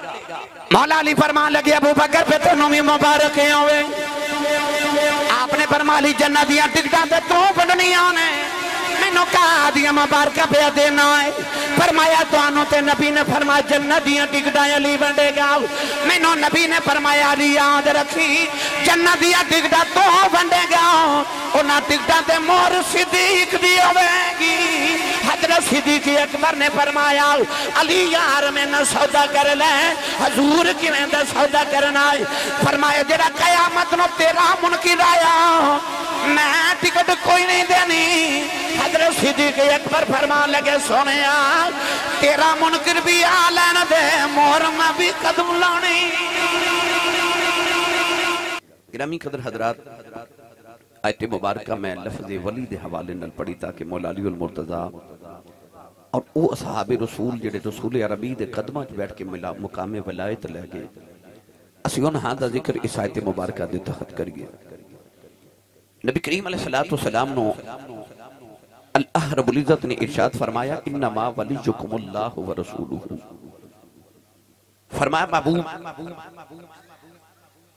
मौला अली फरमान लगे, अबू बकर पे तेनों भी मुबारक होवे। आपने फरमा ली जन्नत दिया टिकटा तो तू वंडनियाँ ने। मैनू कहा दिया मुबारक पे देना है फरमाया ते नबी ने फरमाया जन्नत दियाँ टिकटां अली वंडेगा मैनू नबी ने फरमाया याद रखी जन्नत दियाँ टिकटां तू वंडेगा उन्हां टिकटां ते मोर सिद्दीक दी होवेगी हज़रत सिद्दीक अकबर ने फरमाया अली यार में न सौदा कर ले हजूर दा सौदा करना है फरमाया जेड़ा कयामत नो तेरा मुनकिर आया मैं टिकट कोई नहीं देनी हज़रत सिद्दीक अकबर फरमान लगे, सोने तेरा मुनकर भी आ लैन दे मोहर में भी कदम लाने। हजरात मुबारक मैं वली के हवाले न पढ़ी ताकि उल मुर्तजा और असहाबे रसूल जेडे रसूल अरबी के कदम च बैठ के मिला, मुकामे वलायत लै गए। असं का ज़िक्र इस मुबारक के तहत करिए। नबी करीम सलात सलाम अल्लाह रबुल्ज़त ने इर्शाद फरमाया कि नमा वली व रसूल फरमाया, महबूब,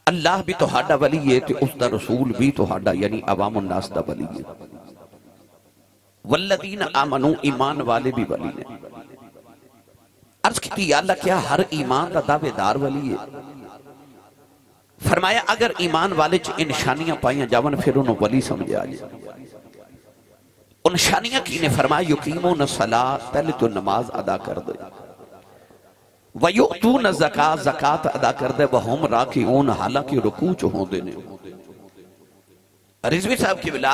अल्लाह भी तुहाडा वली है ते उसका रसूल भी तुहाडा, यानी अवाम उन्नास दा वली है। वल्लदीन आमनू, ईमान वाले भी वली है। अर्ज़ की अल्लाह, क्या हर ईमान का दावेदार वली है? फरमाया, अगर ईमान वाले च निशानियाँ पाइया जावन, फिर उन्होंने वली समझ आ जाए। उन निशानियाँ की ने फरमाया, युकीमो न सला पहले तो नमाज़ अदा कर दे। वयो तू न जका जकात अदा कर दे। वह हम राखी ऊन हालाँकि रुकू च होंदे ने। रिजवी साहब की बिला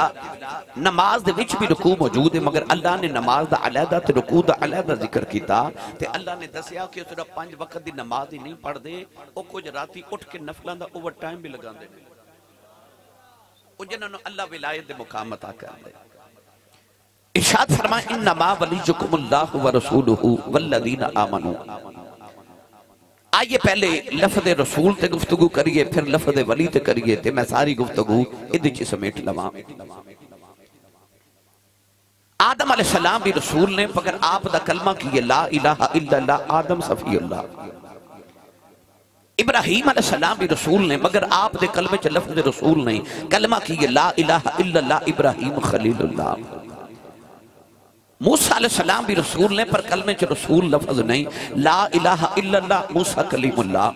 नमाज़ भी रुकू मौजूद है, मगर अल्लाह ने नमाज़ अलहदा रुकू अलहदा ज़िक्र ते अल्लाह ने कि पाँच वक्त नमाज़ ही नहीं कुछ उठ के ओवर टाइम भी नु। अल्लाह विलायत मुकाम कर दे। इरशाद फरमाया इन्नमा वलीजुकुमुल्लाह व रसूलुहु वल्लदीन आइए पहले लफज रसूल ते गुफ्तगु करिए, फिर लफज वली ते करिए, ते मैं सारी गुफ्तगु इहदे च समेट लवां आदम अलैहिस्सलाम भी रसूल ने, मगर आप दा कलमा की ला इलाहा इल्लल्लाह, आदम सफीउल्लाह। इब्राहिम अलैहिस्सलाम भी रसूल ने, मगर आप दे कलमे च लफ्ज रसूल नहीं। कलमा की ला इलाहा इल्लल्लाह इब्राहिम खलीलुल्लाह। मूसा भी रसूल ने पर कलमे च रसूल लफ्ज नहीं। ला इल्लल्लाह, मूसा कलीमुल्लाह।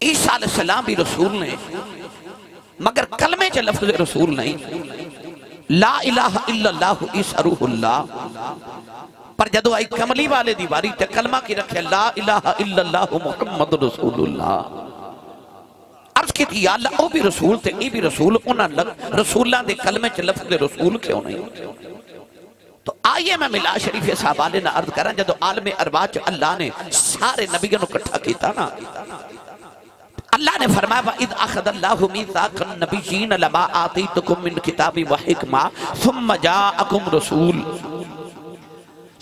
ईसा भी रसूल ने, मगर कलमे च लफ्ज रसूल नहीं। ला रूहुल्लाह। पर जदों आई कमली वाले दी वारी ते कलमा की रखे, ला इल्लल्लाह मुहम्मद रसूलुल्लाह। अर्ज़ की थी अल्लाह भी रसूल ते, ई भी रसूल, उन्हां रसूलां दे कलमे च लफ्ज रसूल क्यों नहीं? तो आइए मैं मिला शरीफ साहब वाले ना अर्ज़ करा, जदों आलम अरबा च अल्लाह ने सारे नबियों को इकट्ठा किया ना। अल्लाह ने फरमाया इद मीसाकन नबियीन लमा मिन व हिकमा, सुम्मा जाअकुम रसूल।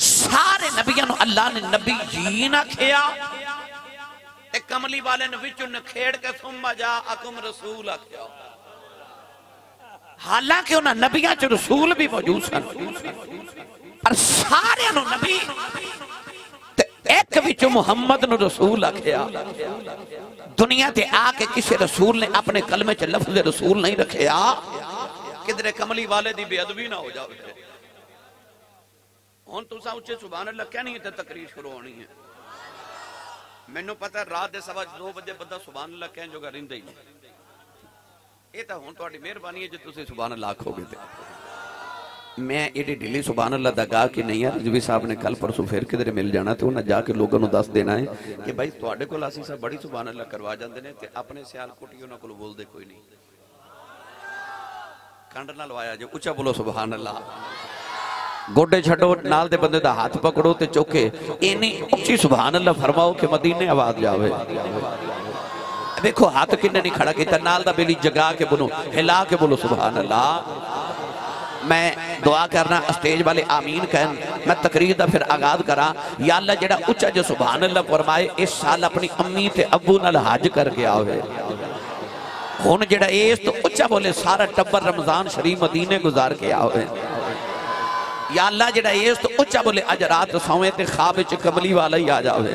सारे नबियों अल्लाह ने नबीयीन आखिया ते कमली वाले ने विचों नखेड़ के सुम्मा जाअकुम रसूल आखिया हालाँकि उन्हें नबिया च रसूल भी मौजूद सन। पर सारे नबी एक मुहम्मद नु रसूल आखिया दुनिया ते आके किसी रसूल ने अपने कलमे च लफ्ज रसूल नहीं रखिया किधरे कमली वाले दी बेअदबी ना हो जाए हुन तुसा उच्चे सुभान अल्लाह कहनी ते तकरीर शुरू होनी है। मैनू पता रात दे सवा दो बजे बंदा अल्लाह कहन जोगा, रिंदा ही नहीं ਇਹ ਤਾਂ ਹੁਣ ਤੁਹਾਡੀ ਮਿਹਰਬਾਨੀ ਹੈ ਜੇ ਤੁਸੀਂ ਸੁਭਾਨ ਅੱਲਾਹ ਆਖੋਗੇ ਤੇ ਮੈਂ ਇਹਦੀ ਢਿੱਲੀ ਸੁਭਾਨ ਅੱਲਾਹ ਦਾ ਗਾ ਕਿ ਨਹੀਂ ਯਾਰ ਰਜਵੀ ਸਾਹਿਬ ਨੇ ਕੱਲ ਪਰਸੋਂ ਫਿਰ ਕਿਧਰੇ ਮਿਲ ਜਾਣਾ ਤੇ ਉਹਨਾਂ ਜਾ ਕੇ ਲੋਕਾਂ ਨੂੰ ਦੱਸ ਦੇਣਾ ਹੈ ਕਿ ਭਾਈ ਤੁਹਾਡੇ ਕੋਲ ਅਸੀਂ ਸਭ ਬੜੀ ਸੁਭਾਨ ਅੱਲਾਹ ਕਰਵਾ ਜਾਂਦੇ ਨੇ ਤੇ ਆਪਣੇ ਸਿਆਲ ਕੁੱਟੀ ਉਹਨਾਂ ਕੋਲ ਬੋਲਦੇ ਕੋਈ ਨਹੀਂ ਕੰਡ ਨਾਲ ਲਵਾਇਆ ਜੇ ਉੱਚਾ ਬੋਲੋ ਸੁਭਾਨ ਅੱਲਾਹ ਗੋਡੇ ਛੱਡੋ ਨਾਲ ਦੇ ਬੰਦੇ ਦਾ ਹੱਥ ਪਕੜੋ ਤੇ ਚੁੱਕੇ ਇੰਨੀ ਉੱਚੀ ਸੁਭਾਨ ਅੱਲਾਹ ਫਰਮਾਓ ਕਿ ਮਦੀਨੇ ਆਵਾਜ਼ ਜਾਵੇ देखो, हाथ किन्ने नहीं खड़ा किया नाल दा बेली जगा के बोलो, हिला के बोलो सुभान अल्लाह मैं दुआ करना, स्टेज वाले आमीन कहन, मैं तकरीर दा फिर आगाज़ करा। या अल्लाह जेड़ा उच्चा जो सुभान अल्लाह फरमाए, इस साल अपनी अम्मी ते अब्बू नाल हज कर गया होवे हुन जेड़ा इस तो उच्चा बोले, सारा टब्बर रमज़ान शरीफ मदीने गुजार के आवे। या अल्लाह जेड़ा इस तो उच्चा बोले अज रात सौवे ते ख्वाब च कमली वाला ही आ जावे।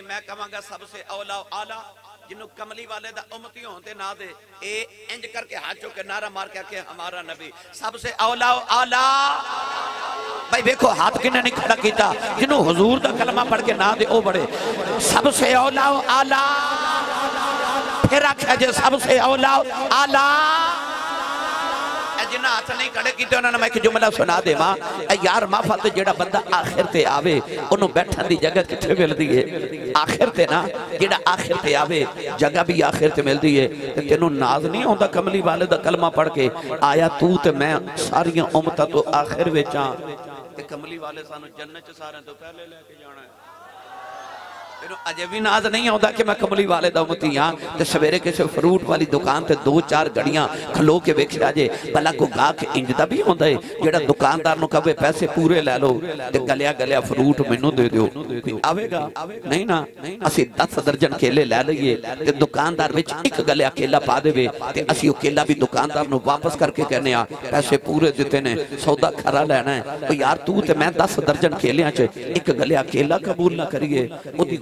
नहीं, मैं कहांगा सबसे औला आला, जिन्हों कमली वाले का उमती होते ना दे। इंज करके हाथ चुके नारा मार के आके हमारा नबी। सबसे औला आला। भाई देखो, हाथ किन्ने नहीं खड़ा किया जिन्होंने हजूर का कलमा पढ़ के ना दे, ओ बड़े। सबसे औला आला। फिर आख्या जे सबसे औला आला। जिन्ना हाथ नहीं खड़े किए उन्होंने मैं एक जुमला सुना देव। यार माफा तो जो बंद आखिर से आवे ओनू बैठने की जगह कितने मिलती है आखिर से ना जो आखिर से आवे, जगह भी आखिर से मिलती है तेन नाज नहीं आता कमली वाले का कलमा पढ़ के, आया तू तो मैं सारिया उमत तो आखिर बेचा कमली वाले सू जन्न सारे तो पहले लेके जाना। ਅਜੇ ਵੀ ਨਾਜ਼ ਨਹੀਂ ਆਉਂਦਾ ਕਿ ਮੈਂ ਕਮਲੀ ਵਾਲੇ ਦਾ ਉਮਤੀ ਹਾਂ ਤੇ ਸਵੇਰੇ ਕਿਸੇ ਫਰੂਟ ਵਾਲੀ ਦੁਕਾਨ ਤੇ ਦੋ ਚਾਰ ਗੜੀਆਂ ਖਲੋ ਕੇ ਵੇਖਿਆ ਜੇ ਭਲਾ ਕੋ ਗਾਹਕ ਇੰਜ ਦਾ ਵੀ ਹੁੰਦਾ ਏ ਜਿਹੜਾ ਦੁਕਾਨਦਾਰ ਨੂੰ ਕਹੇ ਪੈਸੇ ਪੂਰੇ ਲੈ ਲਓ ਤੇ ਗਲਿਆ ਗਲਿਆ ਫਰੂਟ ਮੈਨੂੰ ਦੇ ਦਿਓ ਕੋਈ ਆਵੇਗਾ ਨਹੀਂ ਨਾ ਅਸੀਂ 10 ਦਰਜਨ ਕੇਲੇ ਲੈ ਲਈਏ ਤੇ ਦੁਕਾਨਦਾਰ ਵਿੱਚ ਇੱਕ ਗਲਿਆ ਕੇਲਾ ਪਾ ਦੇਵੇ ਤੇ ਅਸੀਂ ਉਹ ਕੇਲਾ ਵੀ ਦੁਕਾਨਦਾਰ ਨੂੰ ਵਾਪਸ ਕਰਕੇ ਕਹਿੰਦੇ ਆ ਪੈਸੇ ਪੂਰੇ ਦਿੱਤੇ ਨੇ ਸੌਦਾ ਖਰਾ ਲੈਣਾ ਹੈ ਉਹ ਯਾਰ ਤੂੰ ਤੇ ਮੈਂ 10 ਦਰਜਨ ਕੇਲਿਆਂ 'ਚ ਇੱਕ ਗਲਿਆ ਕੇਲਾ ਕਬੂਲ ਨਾ ਕਰੀਏ ਉਹਦੀ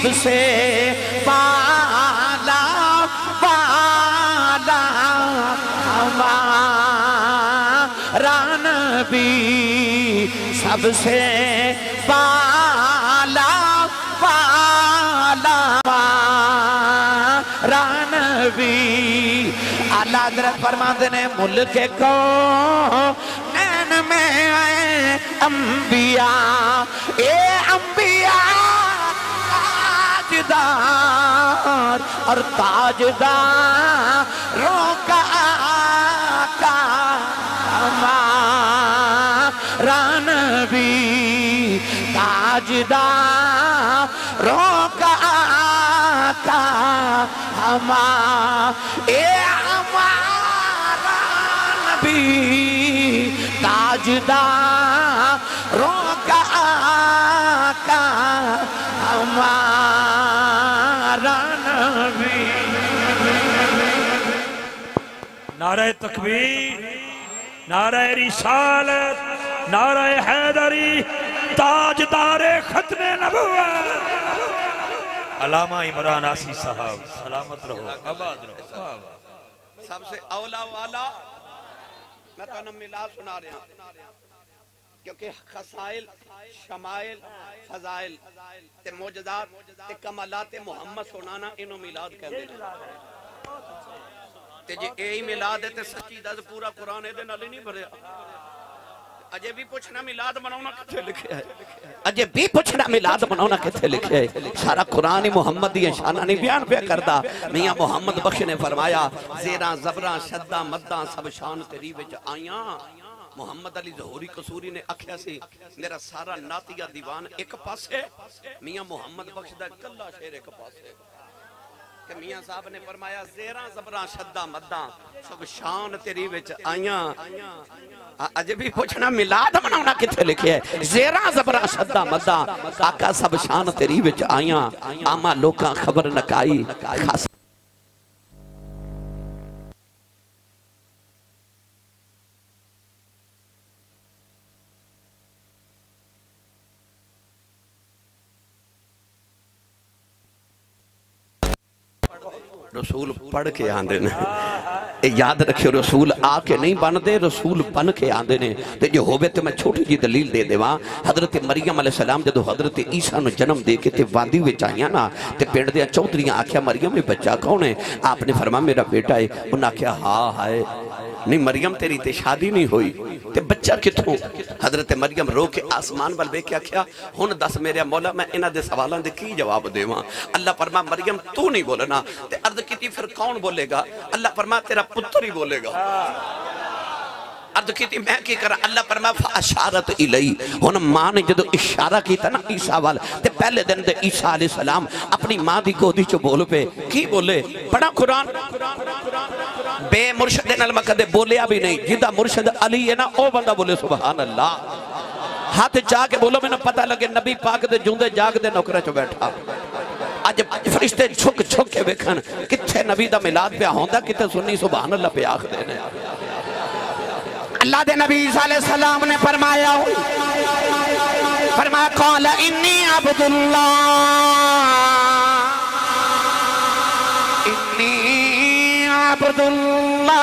सबसे पाला पाला। हमारा नबी सबसे पाला पाला। रानवी आला हज़रत फरमाते ने मुल्क को में आए अंबिया, ए अंबिया। ताजदार और ताजदार रोका का नबी। ताजदार रोका का ए ताजदार रोका का हमारा नारा तकबीर नारा रिसालत नारा हैदरी ताजदारे खतने अलामा इमरान आसी साहब, सलामत रहो। सबसे अवला वाला, मैं तो मिला सुना रहा क्योंकि खसाइल, शमाइल, फजाइल ते मोजदात ते कमालात मोहम्मद सुनाना इनो मिलाद कहते हैं। ਤੇ ਜੇ ਇਹ ਹੀ ਮਿਲਾਦ ਹੈ ਤੇ ਸੱਚੀ ਦੱਸ ਪੂਰਾ ਕੁਰਾਨ ਇਹਦੇ ਨਾਲ ਹੀ ਨਹੀਂ ਭਰਿਆ ਅਜੇ ਵੀ ਪੁੱਛਣਾ ਮਿਲਾਦ ਮਨਾਉਣਾ ਕਿੱਥੇ ਲਿਖਿਆ ਹੈ ਅਜੇ ਵੀ ਪੁੱਛਣਾ ਮਿਲਾਦ ਮਨਾਉਣਾ ਕਿੱਥੇ ਲਿਖਿਆ ਹੈ ਸਾਰਾ ਕੁਰਾਨ ਹੀ ਮੁਹੰਮਦ ਦੀਆਂ ਸ਼ਾਨਾਂ ਨਹੀਂ ਬਿਆਨ ਪਿਆ ਕਰਦਾ ਮੀਆਂ ਮੁਹੰਮਦ ਬਖਸ਼ ਨੇ ਫਰਮਾਇਆ ਜ਼ੇਰਾਂ ਜ਼ਬਰਾਂ ਸ਼ੱਦਾਂ ਮੱਦਾਂ ਸਭ ਸ਼ਾਨ ਤੇਰੀ ਵਿੱਚ ਆਈਆਂ ਮੁਹੰਮਦ ਅਲੀ ਜ਼ਹੂਰੀ ਕਸੂਰੀ ਨੇ ਆਖਿਆ ਸੀ ਮੇਰਾ ਸਾਰਾ ਨਾਤੀਆ ਦੀਵਾਨ ਇੱਕ ਪਾਸੇ ਮੀਆਂ ਮੁਹੰਮਦ ਬਖਸ਼ ਦਾ ਕੱਲਾ ਸ਼ੇਰ ਇੱਕ ਪਾਸੇ ਕਿ ਮੀਆਂ ਸਾਹਿਬ ਨੇ ਫਰਮਾਇਆ ਜ਼ੇਰਾਂ ਜ਼ਬਰਾਂ ਸ਼ੱਦਾਂ ਮੱਦਾਂ ਸਭ ਸ਼ਾਨ ਤੇਰੀ ਵਿੱਚ ਆਈਆਂ ਅ- ਅਜੇ ਵੀ ਪੁੱਛਣਾ ਮਿਲਾਦ ਮਨਾਉਣਾ ਕਿੱਥੇ ਲਿਖਿਆ ਹੈ ਜ਼ੇਰਾਂ ਜ਼ਬਰਾਂ ਸ਼ੱਦਾਂ ਮੱਦਾਂ ਆਕਾ ਸਭ ਸ਼ਾਨ ਤੇਰੀ ਵਿੱਚ ਆਈਆਂ ਆਮਾ ਲੋਕਾਂ ਖਬਰ ਨਕਾਈ रसूल पढ़ के आते हैं याद रखियो, रसूल आके नहीं बनते रसूल बन के आते हैं जो होवे तो मैं छोटी जी दलील दे देव। हज़रत मरियम अल सलाम जो हज़रत ईसा जन्म दे के वादी में आई ना तो पिंड दया चौधरी आख्या, मरियम बच्चा कौन है? आपने फरमा मेरा बेटा है। उन्हें आख्या हा हाय। नहीं, मरियम तेरी ते शादी नहीं हुई। ते बच्चा कितों? हज़रत मरियम रो के आसमान वाल वे क्या क्या हुन दस मेरे मौला, मैं इन्हों के सवालों के की जवाब देव? अल्लाह परमा मरियम, तू नहीं बोलना। ते अर्द की फिर कौन बोलेगा? अल्लाह परमा तेरा पुत्र ही बोलेगा। अर्ज़ अपनी माँ दी गोदी चो बोल पे। की बोले? पढ़ा कुरान। बे मुर्शद नाल मैं कदे बोलिया भी नहीं। जिदा मुर्शद अली है ना, ओ बंदा बोले सुभान अल्लाह हाथ जाके बोलो, मैंने पता लगे नबी पाक दे जूंदे जागदे नौकरे च बैठा। अज फरिश्ते छुक छुक के वेखन किथे नबी दा मिलाद पे होंदा किथे सुन्नी सुभान अल्लाह पे आखदे ने। अल्लाह के नबी सलाम ने फरमाया फरमाया, कौल इन्नी अब्दुल्ला अब्दुल्ला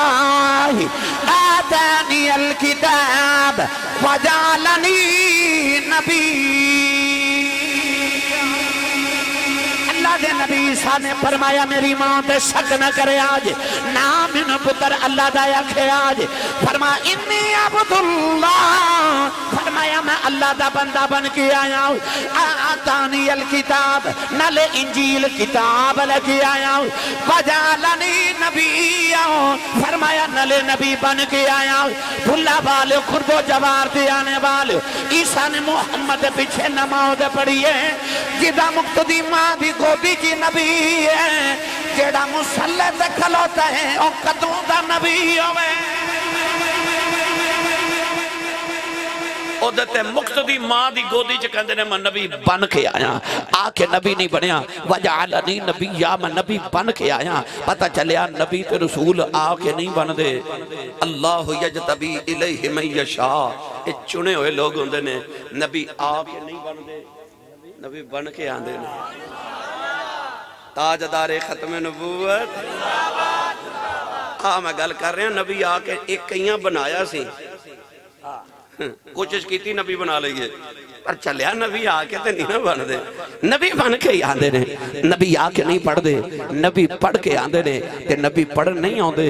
आतानी अल किताब वजालनी नबी नबी ईसा ने फरमाया, मेरी माँ ते शक न करे आज। ना पुत्र अल्लाह दा आखे आज। फरमा, इन्नी फरमाया, मैं अल्लाह दा बंदा बन के आया हूँ। किताब, नले इंजील किताब लेके आया हूँ। बजालनी नबी फरमाया, नले नबी बन के आया हूँ। भुल्ला वाले जवार दे आने वाले ईसा ने मोहम्मद पीछे नमाज़ पढ़ी है। जिदा मुक्तदी माँ दी गोदी की नबी है जेड़ा मुसल्ले ते खलोता है ओ कदों दा नबी होवे ਉਹਦੇ ਤੇ ਮੁਕਤ ਦੀ ਮਾਂ ਦੀ ਗੋਦੀ ਚ ਕਹਿੰਦੇ ਨੇ ਮੈਂ ਨਬੀ ਬਣ ਕੇ ਆਇਆ ਆ ਕੇ ਨਬੀ ਨਹੀਂ ਬਣਿਆ ਵਜਾਲਨੀ ਨਬੀਆ ਮੈਂ ਨਬੀ ਬਣ ਕੇ ਆਇਆ ਪਤਾ ਚੱਲਿਆ ਨਬੀ ਤੇ ਰਸੂਲ ਆ ਕੇ ਨਹੀਂ ਬਣਦੇ ਅੱਲਾਹੁ ਯਜਤਬੀ ਇਲੈਹਿ ਮਨ ਯਸ਼ਾ ਇਹ ਚੁਣੇ ਹੋਏ ਲੋਕ ਹੁੰਦੇ ਨੇ ਨਬੀ ਆ ਕੇ ਨਹੀਂ ਬਣਦੇ ਨਬੀ ਬਣ ਕੇ ਆਂਦੇ ਨੇ ਤਾਜਦਾਰੇ ਖਤਮ ਨਬੂਵਤ ਆ ਮੈਂ ਗੱਲ ਕਰ ਰਿਹਾ ਨਬੀ ਆ ਕੇ ਇੱਕ ਕਈਆਂ ਬਣਾਇਆ ਸੀ ਕੋਸ਼ਿਸ਼ ਕੀਤੀ ਨਬੀ ਬਣਾ ਲਈਏ ਪਰ ਚੱਲਿਆ ਨਬੀ ਆ ਕੇ ਤੇ ਨਹੀਂ ਨਾ ਬਣਦੇ ਨਬੀ ਬਣ ਕੇ ਹੀ ਆਂਦੇ ਨੇ ਨਬੀ ਆ ਕੇ ਨਹੀਂ ਪੜਦੇ ਨਬੀ ਪੜ ਕੇ ਆਂਦੇ ਨੇ ਤੇ ਨਬੀ ਪੜਨ ਨਹੀਂ ਆਉਂਦੇ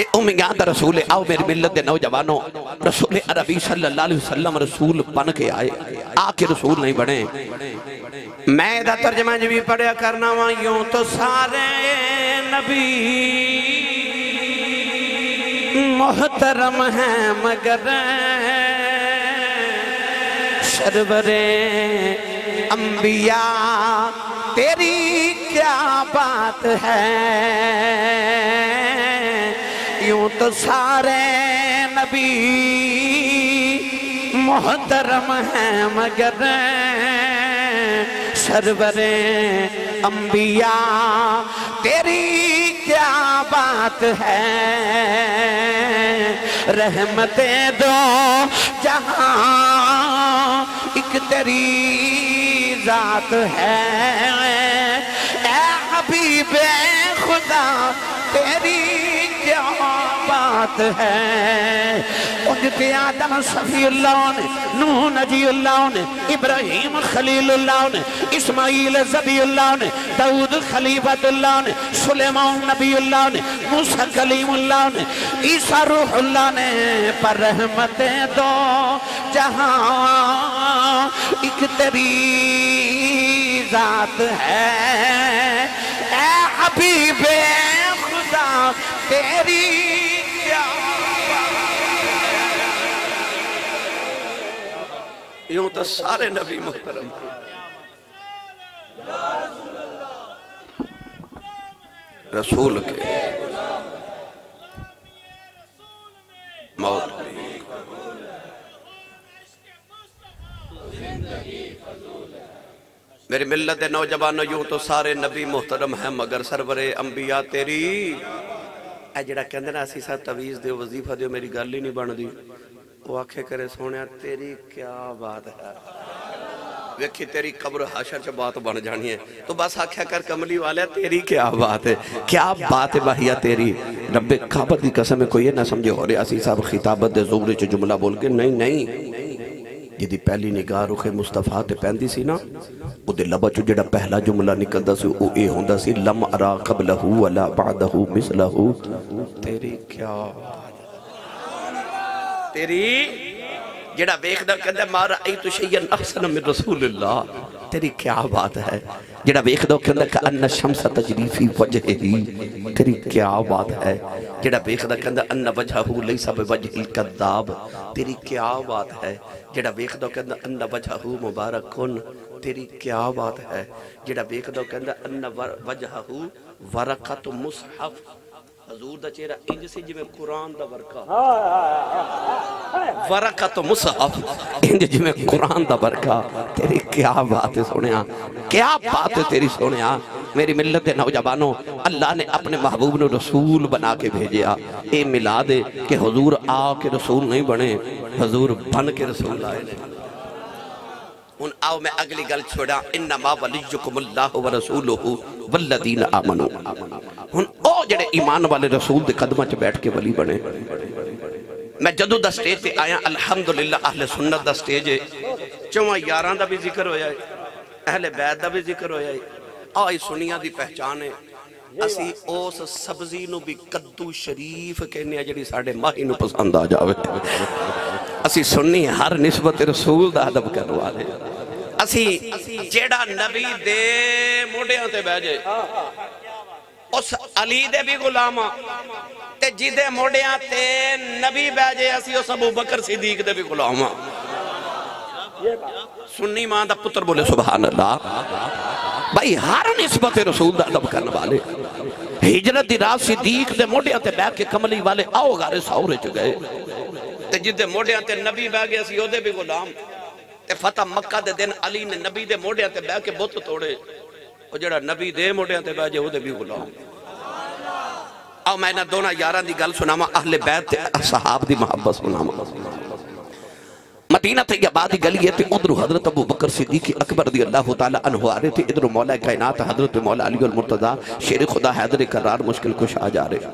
ए रसूल, आओ मेरी मिलत के नौजवानों रसूले अरबी सल्लल्लाहु अलैहि रसूल बन के आए। आके रसूल नहीं बने। मैं इधर तर्जमा जी भी पढ़िया करना वा, यूँ तो सारे नबी मोहतरम है, मगर शरबरे अंबिया, तेरी क्या बात है? यूँ तो सारे नबी मोहतरम है, मगर सरवरे अंबिया, तेरी क्या बात है? रहमते दो जहाँ एक तेरी जात है। ए हबीबे खुदा, तेरी बात है। उनके आदम सफीउल्लाह ने, नूह नजीउल्लाह ने, इब्राहिम खलीलुल्लाह ने, इस्माइल जबीउल्लाह ने, दाऊद खलीफतुल्लाह ने, सुलेमान नबीउल्लाह ने, मूसा कलीमुल्लाह ने, ईसा रूहुल्लाह ने, पर रहमतें दो। जहाँ एक तेरी जात है, ए हबीबे तेरी यूँ तो सारे नबी मुहतरम रसूल के। मौत। मेरी मिलत नौजवानों यू तो सारे नबी मोहतरम है, मगर सरवरे अंबिया तेरी। ए जरा कहते असी सा तवीज़ दो वजीफा दो मेरी गल ही नहीं बनती वो आखे करे सोने तेरी क्या बात है? वेखी, तेरी कब्र हाशर च बात बन जानी है। तो बस आख्या कर, कमली वाले तेरी क्या बात है? क्या बात है बाहिया तेरी? रबे खाबत की कसम कोई ना समझे हो रहा साहब खिताबत जुमरे च जुमला बोल के, नहीं नहीं। ਜਿਹਦੀ ਪਹਿਲੀ ਨਿਗਾਹ ਰੁਖੇ ਮੁਸਤਫਾ ਤੇ ਪੈਂਦੀ ਸੀ ਨਾ ਉਹਦੇ ਲਬਾ ਚੋਂ ਜਿਹੜਾ ਪਹਿਲਾ ਜੁਮਲਾ ਨਿਕਲਦਾ ਸੀ ਉਹ ਇਹ ਹੁੰਦਾ ਸੀ ਲਮ ਅਰਾ ਕਬਲਹੂ ਵਲਾ ਬਾਦਹੂ ਮਿਸਲਹੂ ਤੇਰੀ ਕੀ ਤੇਰੀ ਜਿਹੜਾ ਵੇਖਦਾ ਕਹਿੰਦਾ ਮਾਰ ਆਈ ਤੋ ਸ਼ੈਯਨ ਅਹਸਨ ਮਿਨ ਰਸੂਲillah ਤੇਰੀ ਕੀ ਬਾਤ ਹੈ ਜਿਹੜਾ ਵੇਖਦਾ ਕਹਿੰਦਾ ਕਿ ਅੰਨ ਸ਼ਮਸ ਤਜਰੀ ਫੀ ਵਜਹਿਹੀ ਤੇਰੀ ਕੀ ਬਾਤ ਹੈ ਜਿਹੜਾ ਵੇਖਦਾ ਕਹਿੰਦਾ ਅੰਨ ਵਜਹੂ ਲੈਸਾ ਬਵਜਹਿਲ ਕਦਾਬ ਤੇਰੀ ਕੀ ਬਾਤ ਹੈ ਜਿਹੜਾ ਵੇਖਦਾ ਕਹਿੰਦਾ ਅੰਨ ਵਜਹੂ ਮੁਬਾਰਕੁਨ ਤੇਰੀ ਕੀ ਬਾਤ ਹੈ ਜਿਹੜਾ ਵੇਖਦਾ ਕਹਿੰਦਾ ਅੰਨ ਵਜਹੂ ਵਰਕਤ ਮੁਸਹਫ ਹਜ਼ੂਰ ਦਾ ਚਿਹਰਾ ਇੰਜ ਸੀ ਜਿਵੇਂ ਕੁਰਾਨ ਦਾ ਵਰਕਾ वरकत मुसहफ इंज जिमें कुरान दा बरका तेरी क्या बात है सुनिया क्या बात है तेरी सुनिया मेरी मिलत नौजवानों, अल्लाह ने अपने महबूब ने रसूल बना के भेजा ये मिला दे कि हजूर आ के रसूल नहीं बने, हजूर बन के रसूल आए हूँ आओ मैं अगली गल छोड़ा। इन मा आमनो। हूँ जड़े ईमान वाले रसूल के कदम च बैठ के वली बने। मैं जदों का स्टेज पर आया अलहमदुल्ला अहले सुन्नत का स्टेज है चौं यारा भी ज़िक्र होया अहले बैद का भी ज़िक्र होया है सुनिया की पहचान है असि उस सब्ज़ी भी कद्दू शरीफ कहने जी सा माही पसंद आ जाए असि सुनी हर निस्बत रसूल का अदब करवा दे असी जेड़ा नबी दे मुंडिया बह जाए उस अली दे भी गुलाम जिदे मुंडिया नबी बह असी उस अबू बकर सिदीक दे भी गुलाम सुनी माँ का पुत्र बोले सुबह अल्लाह भाई, हर निस्बत रसूल का अदब करने वाले हिजरत की रात सिदीक के मोढ़िया बह के कमली वाले आओ गारे सहुरे च गए। जिदे मोढ़िया नबी बह गया भी गुलाम। फतेह मक्का दे दिन अली ने नबी के मोढ़िया बह के बुत तोड़े। और जड़ा नबी दे मोढ़िया बह जाए भी गुलाम। आओ, मैं इन्होंने दोनों यार की गल सुनावा, अहले बैत सहाब की मुहब्बत सुनावा। मदीना तैयबा की गली है, ते उधर हज़रत अबू बकर सिद्दीक अकबर रदी अल्लाह तआला अन्हु आ रहे थे। इधर मौला कायनात, हज़रत मौला अली अल मुर्तजा, शेर खुदा हैदर करार मुश्किल कुश आ जा रहे।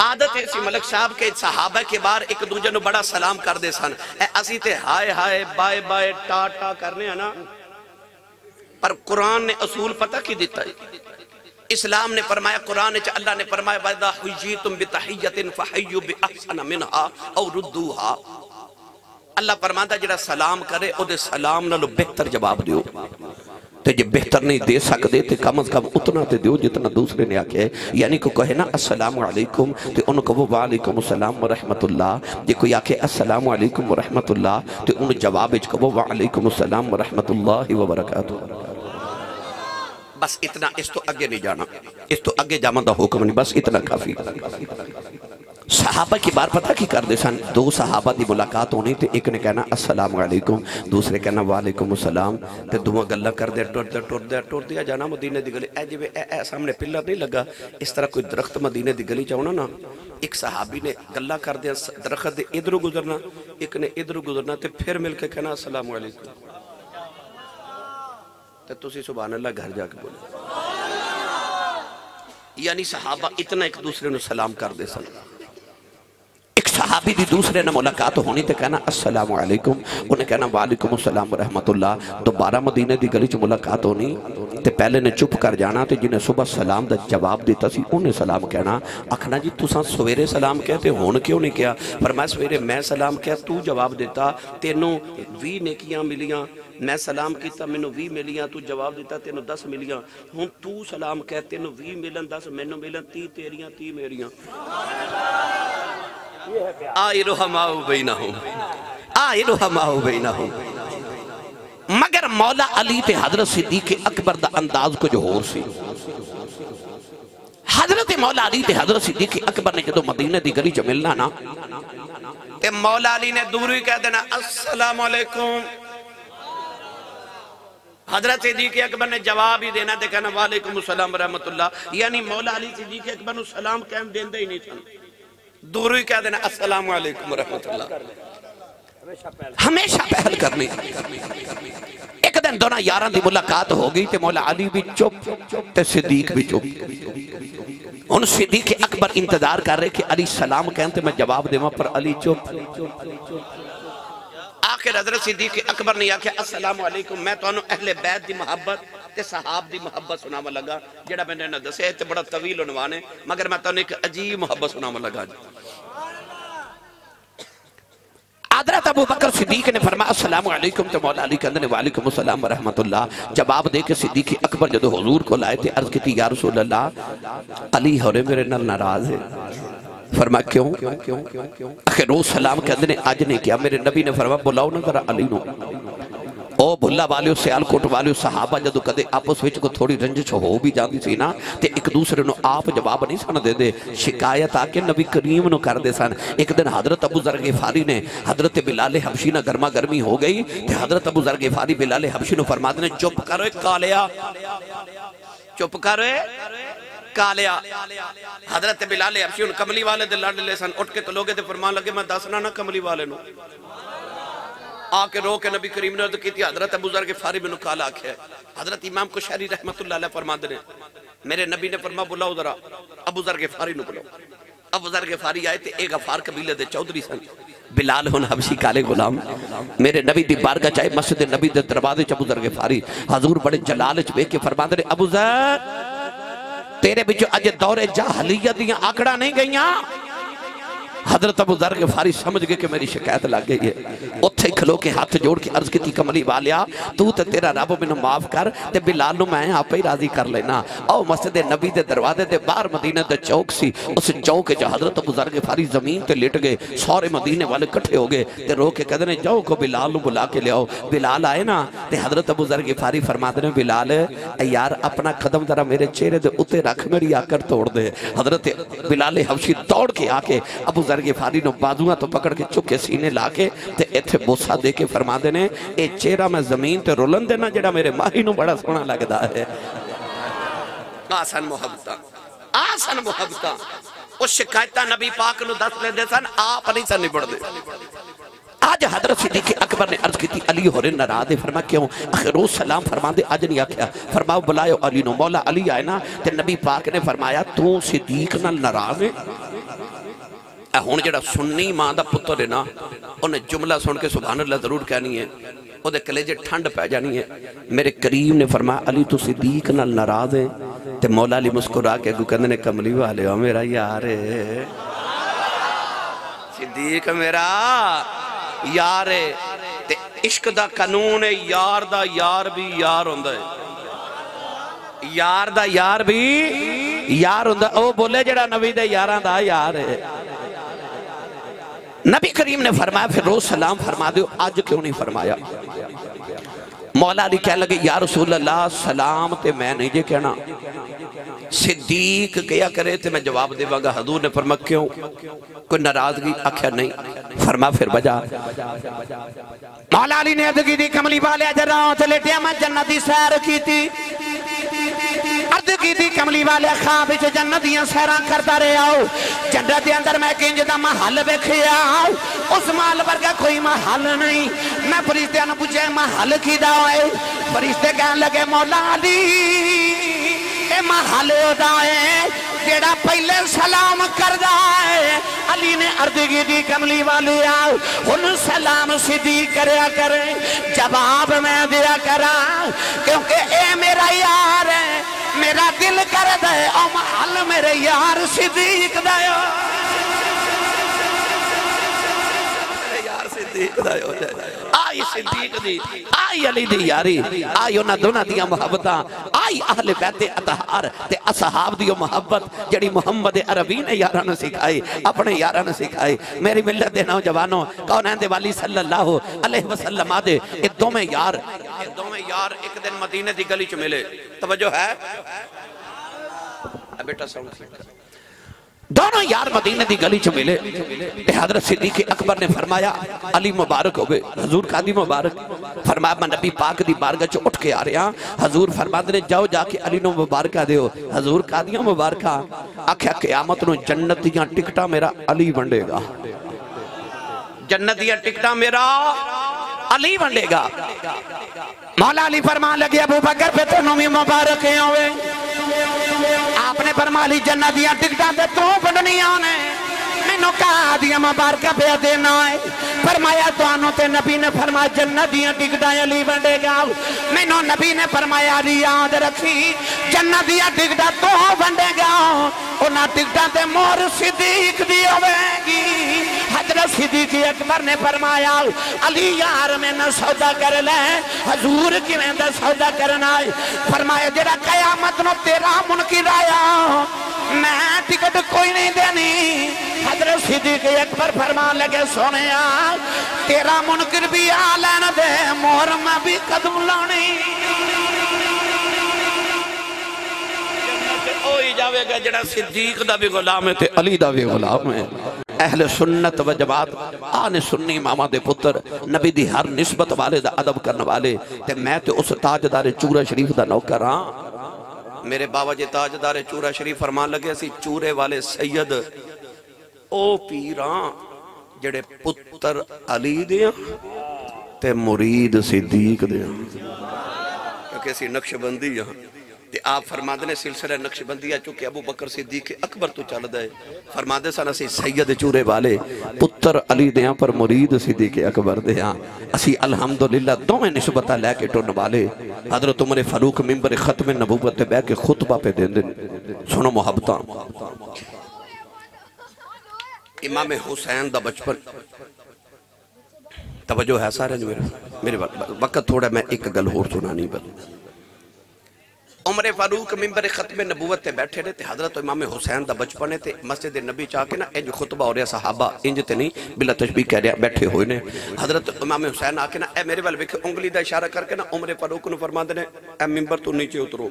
आदत है सी मलक साहब के सहाबा के बाहर एक दूजे नु बड़ा सलाम करते सन। असि ते हाय हाय, बाय बाय, टा टा करने ना। पर कुरान ने असूल पता की दिता है? इस्लाम ने फरमाया, कुरान च अल्लाह ने फरमाया वदा हुय्यितुम बितहियतिन फहय्यु बिअहसन मिनहा औ रुद्दूहा। अल्लाह फरमांदा जेड़ा सलाम करे, ओदे सलाम नालों बेहतर जवाब दियो। ते जे बेहतर नहीं दे सकते तो कम अज कम उतना तो दियो जितना दूसरे ने आखे यानी को कहे ना, अस्सलाम वालेकुम तो उन्हें कहो वालेकुम अस्सलाम व रहमतुल्लाह जे कोई आखे, अस्सलाम वालेकुम व रहमतुल्लाह तो उन्हें जवाब कहो वालेकुम अस्सलाम व रहमतुल्लाह व बरकातुहू। बस इतना, इस तो अगे नहीं जाना। इस तो अगे जावन का हुक्म नहीं, बस इतना काफ़ी। सहाबा की बार पता की करते सन? दो सहाबा की मुलाकात होनी तो एक ने कहना वालेकुम दूसरे कहना, वालेकुम अस्सलाम। ते दोवें गल्लां करदे, टुरदे टुरदे टुरदे जाना मदीने दी गली। ए जिवें सामने पिलर नहीं लगा। इस तरह कोई दरख्त मदीने की गली चाहना ना। एक सहाबी ने गल्लां करदे, दरख्त दे इधरों गुजरना, एक ने इधरों गुजरना, ते फिर मिल के कहना, अस्सलाम तो तुसी सुबहान अल्लाह घर जाके बोले। यानी सहाबा इतना एक दूसरे ਨੂੰ सलाम करते सन। एक सहाबी दी दूसरे ने मुलाकात होनी तो कहना वालेकुम उन्हें कहना, वालेकुम अस्सलाम व रहमतुल्लाह। दोबारा मदीने की गली च मुलाकात होनी, ते पहले ने चुप कर जाना, ते जिन्हें सुबह सलाम का जवाब दिता सी, उन्हें सलाम कहना। आखना, जी, तुसा सवेरे सलाम कहते हुन क्यों नहीं किया? पर मैं सवेरे मैं सलाम किया तू जवाब दिता, तेनों भी नेकियाँ मैं सलाम किया मैनू भी मिलियाँ, तू जवाब मिलन, दस मैनू मिलन, ती तेरियाँ, ती मेरियाँ। आई रोहमाओ बई ना हूँ आई रोहमाओ बई ना हूँ मगर मौला अली ते हज़रत सिद्दीक अकबर दा अंदाज कुछ होर सी। हज़रत मौला अली ते हज़रत सिद्दीक अकबर ने जो मदीने गली च मिलना ना, ते मौला अली ने दूर ही कह देना हज़रत सिद्दीक अकबर ने जवाब ही देना ते कहना वालेकुम सलाम रहमतुल्लाह यानी मौला अली सिद्दीक अकबर नु सलाम कहन देंदे ही नहीं सन दूर ही कह देना, अस्सलाम वालेकुम रहमतुल्लाह हमेशा पहल करनी। एक दिन दोनों यार की मुलाकात हो गई ते मौला अली भी चुप, ते सिद्दीक भी चुप। हूँ सिद्दीक अकबर इंतज़ार कर रहे कि अली सलाम कहते मैं जवाब देव, पर अली चुप। आखिर हज़रत सिद्दीक अकबर ने आख्या वालेकुम मैं तो अहले बैत की मुहब्बत तुम एक अजीब मुहब्बत सुनाव लगा हज़रत अबू बकर सिद्दीक ने फरमाया, अस्सलाम वालेकुम तो मौला अली कहंदे वालेकुम अस्सलाम व रहमतुल्लाह। जवाब दे के सिद्दीक अकबर जदों हुजूर को लाए थे अर्ज़ की मेरे नाराज़ है। फरमा क्यों? आखिर रोज सलाम कहते ने अज नहीं किया। मेरे नबी ने फरमा बुलाओ ना जरा अली नो। भुल्ला वाले सियालकोट वाले जो आपस में थोड़ी रंजिश हो भी जाती ना, ते एक दूसरे नु आप जवाब नहीं सन दे शिकायत आके नबी करीम नु करते सन। एक दिन हज़रत अबू जर गिफारी ने हज़रत बिलाले हबशी ना गर्मा गर्मी हो गई, ते हज़रत अबू जर गिफारी बिलाले हबशी नु फरमाते ने, चुप करो कालिया चुप करो तलोगे ते आके रो के नबी करीम ने की हज़रत फारी काला हज़रत इमाम को शहरी रहमतुल्लाह फरमाते ने, मेरे नबी ने फरमा बुलाओ जरा, अबू के फारी बुलाओ। अबू के फारी आए थे एक गफार कबीले चौधरी सन, बिलाल हुन हबशी काले गुलाम, मेरे नबी दी बारगाह चाहे मस्जिद नबी दे दरवाजे च अबू जर के फारी, हजूर बड़े जलाल च वेख के फरमाते अबू जर तेरे बिच अज दौरे जाहलियत दी आकड़ा नहीं गई हज़रत अबू दर फारी समझ गए कि मेरी शिकायत लग गई है। उत्थे खलो के हाथ जोड़ के अर्ज़ की कमली वालिया, तू तो तेरा रब मैंने माफ़ कर, ते बिलाल मैं आपे ही राज़ी कर लेना। ओ मस्जिद नबी दे दरवाजे ते बाहर मदीने दे चौक सी, उस चौक च हज़रत अबू दर गफारी ज़मीन ते लेट गए, सारे मदीने वाले इकट्ठे हो गए, ते रो के कहते जाओ को बिलाल बुला के लियाओ बिलाल आए ना, ते हज़रत अबू दर गफारी फरमाते ने, बिलाल यार, अपना कदम जरा मेरे चेहरे के उत्ते रख, मेरी आकर तोड़ दे। हज़रत बिलाल हबशी दौड़ के आके अबू जर गिफारी नो बाजुआ तो पकड़ के चुके सीने ला के इथे बोसा दे के फरमाते ने ए चेहरा मैं ज़मीन ते रुलन देना जेड़ा मेरे माही नु बड़ा सोहना लगदा है। आसन मोहब्बत आसन मोहब्बत। ओ शिकायत नबी पाक नु दस लेंदे सन, आप नहीं सन निबड़दे आज हज़रत सिद्दीक अकबर ने अर्ज़ की अली होरे नाराज़ है। फरमा, क्यों? रोज सलाम फरमाते अज नहीं आख्या फरमाओ, बुलायो अली नो, मौला अली आए ना। ते नबी पाक ने फरमाया, तू सिद्दीक नाल नाराज़ है? हूँ जो सुनी माँ का पुत्र है ना, उन्हें जुमला सुन के सुबह अल्लाह ज़रूर कहनी है वो कलेजे ठंड पै जानी है। मेरे करीब ने फरमाया, अली तू सिदीक नाल नाराज़ है तो मौला अली मुस्कुरा के अगू कहते कमली वाले हो मेरा यार है। सिदीक मेरा यार है, ते इश्क का कानून है, यार का यार भी यार हों। यार दा यार भी यार हों बोले जरा नवी दे यार यार है। नबी करीम ने फरमाया, फिर रोज सलाम फरमा दो आज क्यों नहीं फरमाया? मौला अली कह लगे यार रसूल अल्लाह सलाम ते मैं नहीं जे कहना। सिद्दीक कया करे ते मैं जवाब देवागा, हजूर ने फरमा क्यों? कोई नाराज़गी? आख्या, नहीं। फरमा फिर बजा। मौला अली ने अदगी दी कमली वाले जरा लेटिया, मैं जन्नत दी सैर कीती। अर्द की कमली वाले खाब च जन्नत दियाँ सैर करता रहा जन्नत के अंदर मैं किंज दा महल वेखिया उस वर्गा कोई महल नहीं। मैं फरिश्तिया ने पूछे महल की फरिश्ते कह लगे, मौला अली महल जेड़ा पहले सलाम करदा है अली ने अर्दगी दी कमली वाली उन सलाम सीधी करया करे, जवाब मैं दिया करा। क्योंकि ए मेरा यार है, मेरा दिल कर दे ओ महल मेरे यार सिद्दीक दयो यार सिद्दीक दा जाए। आई सिद्दीक दी आई अली दी यारी आई उन्हां दोनां दियाँ मुहब्बतां आई अहले बैत अतहार ते असहाब दी मुहब्बत जेड़ी मोहम्मद अरबी ने यारां नु सिखाई, अपने यारां नु सिखाई। मेरी मिल्लत दे नौजवानों, कौन है वाली सल्लल्लाहु अलैहि वसल्लम आदे? ये दोवें यार ये दोवें यार एक दिन मदीने दी गली च मिले। तवज्जो है? बेटा साउंड दोनों यार मदीने की गली च मिले। हज़रत सिद्दीक अकबर ने फरमाया, अली मुबारक हो गए हजूर कादी मुबारक। फरमाया, मैं नबी पाक की बारगाह च उठ के आ रहा। हजूर फरमाते ने, जाओ जाके अली मुबारक दो हजूर कादियाँ मुबारक आख्या, क्यामत नु जन्नत दियाँ टिकटा मेरा अली वंडेगा। जन्नत दियाँ टिकटा मेरा अली वंडेगा। मौला अली फरमान लगे, अबू बकर पे तेनों भी मुबारक होवे। आपने फरमा ली जन्नत दिया टिकटा ते वंडनियाँ ने। मैनू कहा दिया मुबारक पे देना है फरमाया तुहानू ते नबी ने फरमाया जन्नत दियाँ टिकटां अली वंडेगा मैनू नबी ने फरमाया याद रखी जन्नत दियाँ टिकटां तू वंडेगा उन्हां टिकटां ते मोहर सिद्दीक दी होवेगी हज़रत सिद्दीक अकबर ने फरमाया अली यार मैं ना सौदा कर ले हजूर सौदा करना है फरमाया जेड़ा कयामत नो तेरा मुनकिर आया मैं टिकट कोई नहीं देनी। हज़रत सिद्दीक अकबर फरमान लगे सोने तेरा मुनकिर भी आ लेन दे, मोहर मैं भी कदम लानी। जड़ा सिद्दीक दा भी गुलाम है अली दा भी गुलाम है। सुन्नी मामा पुत्र, नबी हर वाले अदब करने वाले मैं उस ताजदार चूरा शरीफ दा नौकर हाँ। मेरे बाबा जी ताजदारे चूरा शरीफ फरमान लगे, असि चूरे वाले सैयद, ओ पीर, जेड़े पुत्र अली दे ते मुरीद सिद्दीक दे क्योंकि असि नक्शबंदी यहाँ ਤੇ ਆਪ ਫਰਮਾਦੇ ਨੇ ਸਿਲਸਿਲਾ ਨਕਸ਼ਬੰਦੀਆ ਚੁੱਕੇ ਅਬੂ ਬਕਰ ਸਿੱਦੀਕ ਅਕਬਰ ਤੋਂ ਚੱਲਦਾ ਹੈ ਫਰਮਾਦੇ ਸਨ ਅਸੀਂ ਸੈਯਦ ਚੂਰੇ ਵਾਲੇ ਪੁੱਤਰ ਅਲੀ ਦੇ ਆ ਪਰ ਮੁਰੀਦ ਸਿੱਦੀਕ ਅਕਬਰ ਦੇ ਆ ਅਸੀਂ ਅਲਹਮਦੁਲਿਲਾ ਦੋਵੇਂ ਨਿਸਬਤਾਂ ਲੈ ਕੇ ਟੁਰਨ ਵਾਲੇ ਹਜ਼ਰਤ ਉਮਰ ਫਾਰੂਕ ਮਿੰਬਰ ਖਤਮ ਨਬੂਵਤ ਤੇ ਬਹਿ ਕੇ ਖੁਤਬਾ ਪੇ ਦਿੰਦੇ ਨੇ ਸੁਣੋ ਮੁਹੱਬਤਾਂ इमाम हुसैन का बचपन तवजो है सारे मेरे मेरे वक्त थोड़ा मैं एक गल होर सुनानी बल उमरे फारूक मिंबर खत्म नबूवत बैठे ने हज़रत इमाम हुसैन का बचपन है मस्जिद नबी चा के ना इंज खुतबा हो रहा, सहाबा इंज ते नहीं बिला तशबी कह रहा, बैठे हुए ने। हज़रत इमाम हुसैन आके ना ए मेरे वाल वेखे, उंगली का इशारा करके ना उमरे फारूक नु फरमाते ने ए मिंबर तू नीचे उतरो।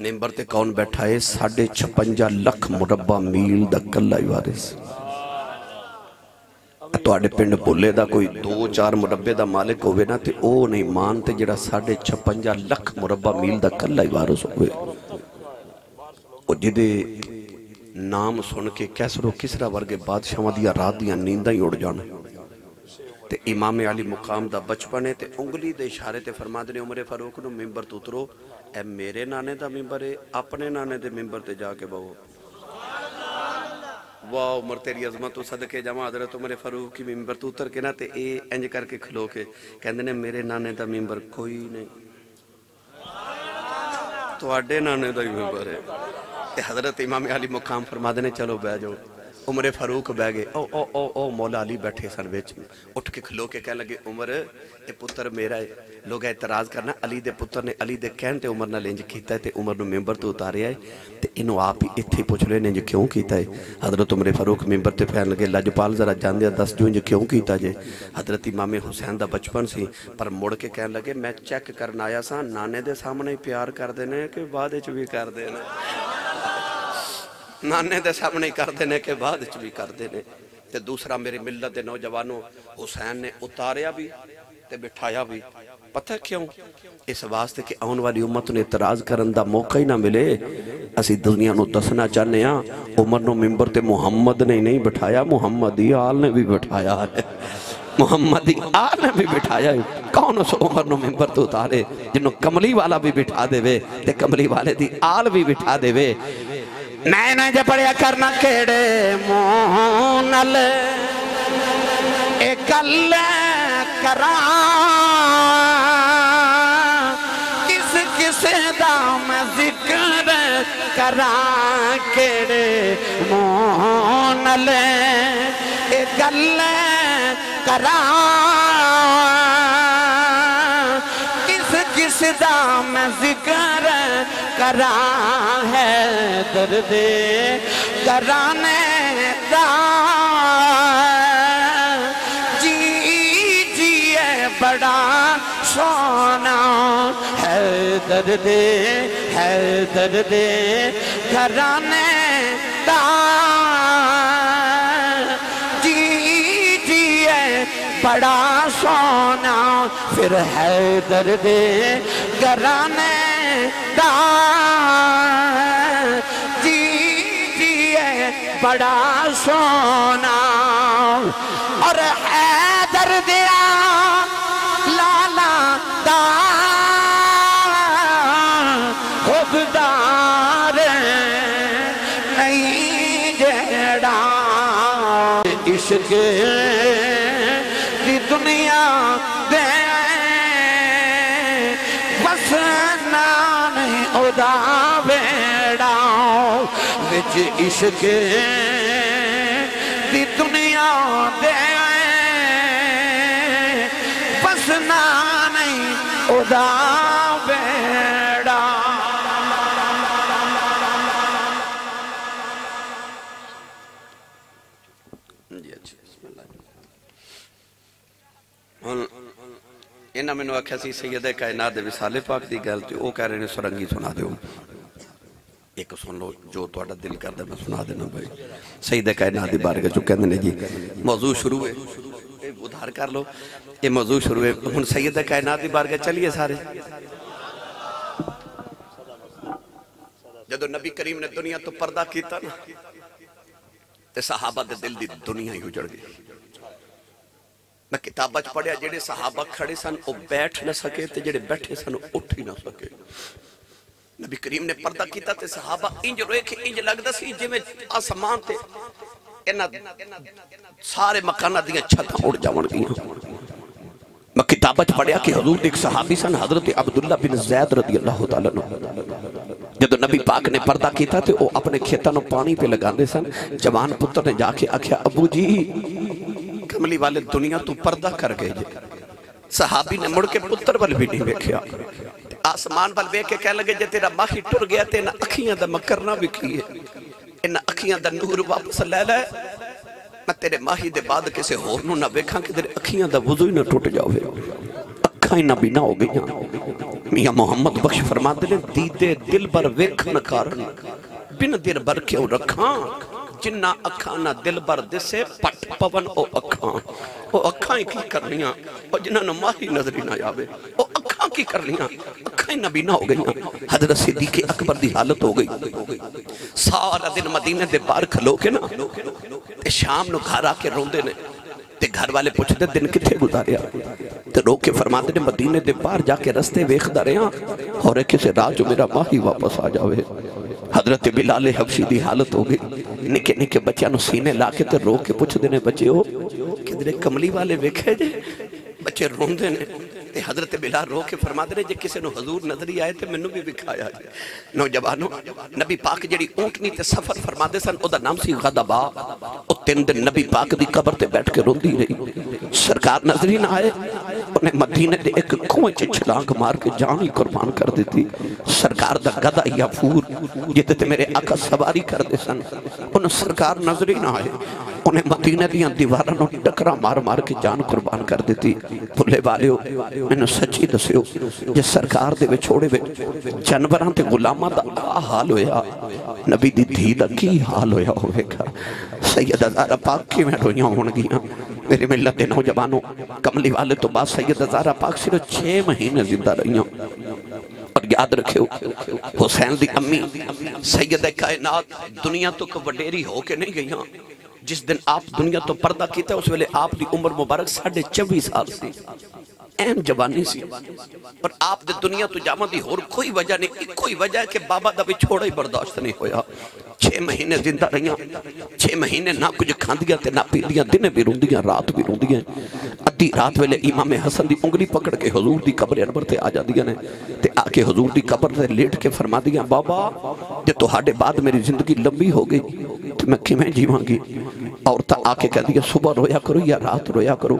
मेंबर ते कौन बैठा है? साढ़े छपंजा लख मुरब्बा मील दा कला वारिस ਤੁਹਾਡੇ ਪਿੰਡ ਭੁੱਲੇ ਦਾ ਕੋਈ 2-4 ਮੁਰੱਬੇ ਦਾ ਮਾਲਕ ਹੋਵੇ ਨਾ ਤੇ ਉਹ ਨਹੀਂ ਮਾਨ ਤੇ ਜਿਹੜਾ 56 ਲੱਖ ਮੁਰੱਬਾ ਮੀਲ ਦਾ ਕੱਲਾ ਹੀ ਵਾਰਿਸ ਹੋਵੇ ਉਹ ਜਿਹਦੇ ਨਾਮ ਸੁਣ ਕੇ ਕੈਸਰੋ ਕਿਸਰਾ ਵਰਗੇ ਬਾਦਸ਼ਾਹਾਂ ਦੀਆਂ ਰਾਤ ਦੀਆਂ ਨੀਂਦਾਂ ਹੀ ਉੜ ਜਾਣ ਤੇ ਇਮਾਮ ਅਲੀ ਮੁਕਾਮ ਦਾ ਬਚਪਨ ਹੈ ਤੇ ਉਂਗਲੀ ਦੇ ਇਸ਼ਾਰੇ ਤੇ ਫਰਮਾਦੇ ਨੇ ਉਮਰੇ ਫਾਰੂਕ ਨੂੰ ਮਿੰਬਰ ਤੋਂ ਉਤਰੋ ਇਹ ਮੇਰੇ ਨਾਨੇ ਦਾ ਮਿੰਬਰ ਹੈ ਆਪਣੇ ਨਾਨੇ ਦੇ ਮਿੰਬਰ ਤੇ ਜਾ ਕੇ ਬਹੋ ਵਾਹ, ਉਮਰ ਤੇਰੀ ਅਜ਼ਮਤ ਤੋਂ ਸਦਕੇ ਜਾਵਾਂ। ਹਜ਼ਰਤ ਉਮਰ ਫਾਰੂਕ ਕੀ ਮਿੰਬਰ ਤੋਂ ਉਤਰ ਕੇ ਨਾ ਤੇ ਇਹ ਇੰਜ ਕਰਕੇ ਖਲੋ ਕੇ ਕਹਿੰਦੇ ਨੇ, ਮੇਰੇ ਨਾਨੇ ਦਾ ਮਿੰਬਰ ਕੋਈ ਨਹੀਂ। ਤੁਹਾਡੇ ਨਾਨੇ ਦਾ ਹੀ ਮਿੰਬਰ ਹੈ ਤੇ ਹਜ਼ਰਤ ਇਮਾਮ ਅਲੀ ਮੁਕਾਮ ਫਰਮਾਦੇ ਨੇ, ਚਲੋ ਬਹਿ ਜਾਓ। उमरे फारूक बह गए। ओ ओ ओ ओ, मौला अली बैठे सन बिच। उठ के खलो के कह लगे, उमर ये पुत्र मेरा है। लोग एतराज़ करना, अली दे पुत्र ने, अली दे कहन ते उमर नाल इंज कीता ते उमर नु मैंबर तो उतारिया है। तो इनु आप ही इथे पुछ रहे ने, इंज क्यों किया है? हज़रत उमर फारूक मेंबर ते फ़ैन लगे लजपाल जरा जानदे दस जो इंज क्यों कीता जे? हज़रत मामे हुसैन का बचपन से, पर मुड़ के कहन लगे, मैं चैक कर आया सर नाने के सामने प्यार करदे ने के बाद च भी करदे ने? नाने के सामने करते हैं कि बाद भी करते हैं तो दूसरा मेरी मिलत के नौजवानों, हुसैन ने उतारिया भी तो बिठाया भी। पता क्यों? इस वास्ते कि आने वाली उम्मत ने इतराज करने का मौका ही ना मिले। असं दुनिया को दसना चाहते हाँ उमर न तो मुहम्मद ने नहीं बिठाया, मुहम्मद ही आल ने भी बिठाया है। मुहम्मद आल ने भी बिठाया है। कौन उस उमर न तो उतारे जिन्होंने कमली वाला भी बिठा देवे कमली वाले की आल भी बिठा देवे। नैन जब पढ़िया करना केड़े मोहनल एक गल करा। किस किस दा मैं ज़िक्र करा केड़े मोहनल एक गल करा। किस किस दा मैं ज़िक्र करा है दर्द, कराने जी जी है बड़ा सोना है दर्द है दर्द जी जी है बड़ा सोना, फिर है दर्द घराने दा जी जी है बड़ा सोना। और है दर्द लाला दा खुददार नहीं जेड़ा। इश्क उदा बेड़ा बिच इश्क दी दुनिया दे। बसना नहीं उदा बेड़ा जी अच्छा ਹੁਣ इन्हें मैंने आख्या सैयद कायनात के विसाले पाक की गल तो वह कह रहे हैं सुरंगी सुना दो एक सुन लो जो थोड़ा दिल कर दिया मैं सुना देना भाई सईद कायनात के बारे चो कहते हैं जी मौजू शुरू है उधार कर लो ये मौजू शुरू है हूँ सैयद कायनात की बारगाह चलिए सारे जो नबी करीम ने दुनिया तो पर्दा किया ना सहाबा दिल की दुनिया ही उजड़ गई मैं किताबा च पढ़िया जेडे सहाबा खड़े सन वो बैठ ना सके तो जेडे बैठे सन उठ ही ना सके नबी करीम ने पर्दा किया ते सहाबा इंज रोख इंज लगता सी जिमें आसमान ते इना सारे मकाना दिया छत उड़ जावन मैं किताबा च पढ़िया कि हजूर एक सहाबी सन हज़रत अब्दुल्ला बिन जैद रदी अल्लाह जो नबी पाक ने पर्दा किया तो अपने खेतों पानी पे लगाते सन जवान पुत्र ने जाके आख्या अबू जी अमली वाले दुनिया तू पर्दा कर गए सहाबी ने मुड़ के पुत्र वाल भी नहीं वेख्या। आसमान वाल वेख के कह लगे, जे तेरा माही टुर गया, ते इन्हें अखियाँ दा मकरना विकी है इन्हें अखियाँ दा नूर वापस ले ले। मैं तेरे माही दे बाद किसी होर ना वेखा कि तेरे अखियाँ दा वज़ू ही ना टुट जावे। अखा इना बिना हो गई मियाँ मोहम्मद बख्श फरमाते ने दिल पर वेखन कारण, बिन दिल भर क्यों रखा? ਬਖਸ਼ ਫਰਮਾਉਂਦੇ ਨੇ ਦੀਦੇ ਦਿਲ ਬਰ ਵੇਖਣ ਕਾਰਨ ਬਿਨ ਦਿਲ ਬਰ ਕਿਉਂ ਰੱਖਾਂ ਜਿੰਨਾ ਅੱਖਾਂ ਨਾ ਦਿਲ ਬਰ ਦਿਸੇ ਪਟ ਪਵਨ ਉਹ ਅੱਖਾਂ ਉਹ ਅੱਖਾਂ ਹੀ ਕੀ ਕਰਨੀਆਂ ਉਹ ਜਿਨ੍ਹਾਂ ਨੂੰ ਮਾਹੀ ਨਜ਼ਰ ਹੀ ਨਾ ਆਵੇ ਉਹ ਅੱਖਾਂ ਕੀ ਕਰਨੀਆਂ ਅੱਖਾਂ ਹੀ ਨਬੀਨਾ ਹੋ ਗਈਆਂ ਹਜ਼ਰਤ ਸਿੱਦੀਕ ਅਕਬਰ ਦੀ ਹਾਲਤ ਹੋ ਗਈ ਸਾਰਾ ਦਿਨ ਮਦੀਨੇ ਦੇ ਬਾਹਰ ਖਲੋ ਕੇ ਨਾ ਤੇ ਸ਼ਾਮ ਨੂੰ ਘਰ ਆ ਕੇ ਰੋਂਦੇ ਨੇ ਤੇ ਘਰ ਵਾਲੇ ਪੁੱਛਦੇ ਦਿਨ ਕਿੱਥੇ ਗੁਜ਼ਾਰਿਆ ਤੇ ਰੋ ਕੇ ਫਰਮਾਉਂਦੇ ਨੇ ਮਦੀਨੇ ਦੇ ਬਾਹਰ ਜਾ ਕੇ ਰਸਤੇ ਵੇਖਦਾ ਰਿਹਾ ਔਰ ਕਿਸੇ ਰਾਹ ਚ ਮੇਰਾ ਮਾਹੀ ਵਾਪਸ ਆ ਜਾਵੇ हज़रत बिलाले हबशी की हालत हो गई। निके निके बच्चों सीने ला के रो के पुछते हैं बच्चे हो किधरे कमली वाले वेखे जे? बच्चे रोंदे ने। हज़रत बिला रो के फरमा दे जे किसी ने हजूर नजरी आए तो मैनू भी विखाया जाए नौजवानों, नबी पाक जी ऊंटनी सफ़र फरमाते सन ओदा नाम से गदाबा तीन दिन नबी पाक की कबर से बैठ के रोंद रही। सरकार नजरी ना आए। ਉਹਨੇ ਮਦੀਨੇ ਦੇ ਇੱਕ ਖੂਹ 'ਚ ਛਲਾਂਗ ਮਾਰ ਕੇ ਜਾਨ ਹੀ ਕੁਰਬਾਨ ਕਰ ਦਿੱਤੀ ਸਰਕਾਰ ਦਾ ਗਦਾ ਯਾਫੂਰ ਜਿੱਤੇ ਤੇ ਮੇਰੇ ਆਕਾ ਸਵਾਰੀ ਕਰਦੇ ਸਨ ਉਹਨੂੰ ਸਰਕਾਰ ਨਜ਼ਰ ਹੀ ਨਾ ਆਏ ਉਹਨੇ ਮਦੀਨੇ ਦੀਆਂ ਦੀਵਾਰਾਂ ਨੂੰ ਟਕਰਾ ਮਾਰ ਮਾਰ ਕੇ ਜਾਨ ਕੁਰਬਾਨ ਕਰ ਦਿੱਤੀ ਭੁੱਲੇ ਵਾਲਿਓ ਮੈਨੂੰ ਸੱਚੀ ਦੱਸਿਓ ਜੇ ਸਰਕਾਰ ਦੇ ਵਿਛੋੜੇ ਵਿੱਚ ਜਾਨਵਰਾਂ ਤੇ ਗੁਲਾਮਾਂ ਦਾ ਆਹ ਹਾਲ ਹੋਇਆ ਨਬੀ ਦੀ ਧੀ ਦਾ ਕੀ ਹਾਲ ਹੋਇਆ ਹੋਵੇਗਾ सैयद अजारा पाक मेरे नौजवानों कमली वाले तो सैयद पाक सिर्फ़ महीने ज़िंदा और याद हुसैन अम्मी, सैयद कायनात दुनिया तो वडेरी होके नहीं गई जिस दिन आप दुनिया तो पर्दा किया उस वे आपकी उम्र मुबारक साढ़े चौबीस साल से। ਐਨ ਜਵਾਨੀ ਸੀ ਪਰ ਆਪ ਦੇ ਦੁਨੀਆ ਤੋਂ ਜਾਵਾਂ ਦੀ ਹੋਰ ਕੋਈ ਵਜ੍ਹਾ ਨਹੀਂ ਇੱਕੋ ਹੀ ਵਜ੍ਹਾ ਹੈ ਕਿ ਬਾਬਾ ਦਾ ਵਿਛੋੜਾ ਹੀ ਬਰਦਾਸ਼ਤ ਨਹੀਂ ਹੋਇਆ 6 ਮਹੀਨੇ ਜ਼ਿੰਦਾ ਰਹੀਆਂ 6 ਮਹੀਨੇ ਨਾ ਕੁਝ ਖਾਂਦੀਆਂ ਤੇ ਨਾ ਪੀਂਦੀਆਂ ਦਿਨੇ ਵੀ ਰੋਂਦੀਆਂ ਰਾਤ ਵੀ ਰੋਂਦੀਆਂ ਅੱਧੀ ਰਾਤ ਵੇਲੇ ਇਮਾਮ ਹਸਨ ਦੀ ਉਂਗਲੀ ਪਕੜ ਕੇ ਹਜ਼ੂਰ ਦੀ ਕਬਰ ਅਨਵਰ ਤੇ ਆ ਜਾਂਦੀਆਂ ਨੇ ਤੇ ਆ ਕੇ ਹਜ਼ੂਰ ਦੀ ਕਬਰ ਤੇ ਲੇਟ ਕੇ ਫਰਮਾਦੀਆਂ ਬਾਬਾ ਜੇ ਤੁਹਾਡੇ ਬਾਅਦ ਮੇਰੀ ਜ਼ਿੰਦਗੀ ਲੰਬੀ ਹੋ ਗਈ ਤੇ ਮੈਂ ਕਿਵੇਂ ਜੀਵਾਂਗੀ ਔਰਤਾਂ ਆ ਕੇ ਕਹਿੰਦੀਆਂ ਸਵੇਰ ਰੋਇਆ ਕਰੋ ਜਾਂ ਰਾਤ ਰੋਇਆ ਕਰੋ